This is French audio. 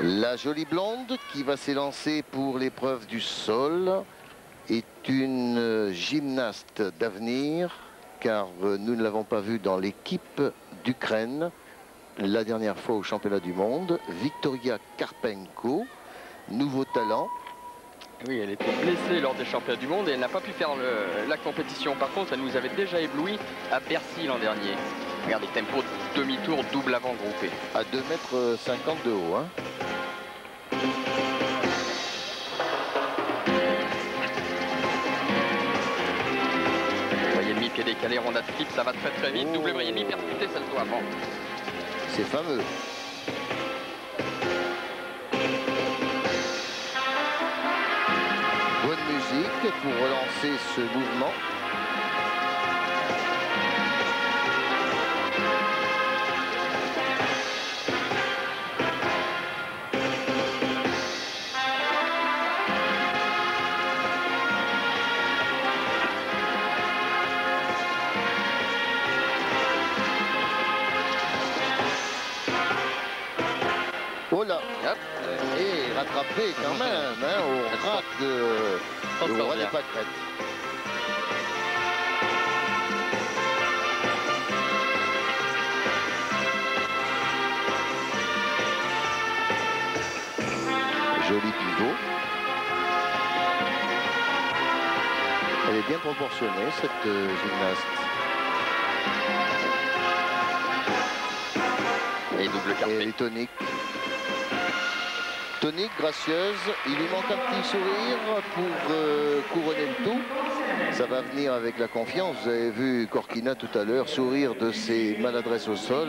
La jolie blonde qui va s'élancer pour l'épreuve du sol est une gymnaste d'avenir car nous ne l'avons pas vue dans l'équipe d'Ukraine la dernière fois au championnat du monde. Victoria Karpenko, nouveau talent. Oui, elle était blessée lors des championnats du monde et elle n'a pas pu faire la compétition. Par contre, elle nous avait déjà ébloui à Bercy l'an dernier. Regardez, tempo demi-tour, double avant groupé. À 2,50 m de haut. Hein. Vous voyez le mi-pied décalé, ronde de flip, ça va très très vite. Oh. Double mi percuté, ça le doit. Bon. C'est fameux. Bonne musique pour relancer ce mouvement. Oh là Et rattrapé quand même hein, au rat de, de roi des pâquerettes. Joli pivot. Elle est bien proportionnée, cette euh, gymnaste. Et double carpé. Et elle est tonique tonique, gracieuse. Il lui manque un petit sourire pour euh, couronner le tout. Ça va venir avec la confiance. Vous avez vu Corkina tout à l'heure sourire de ses maladresses au sol.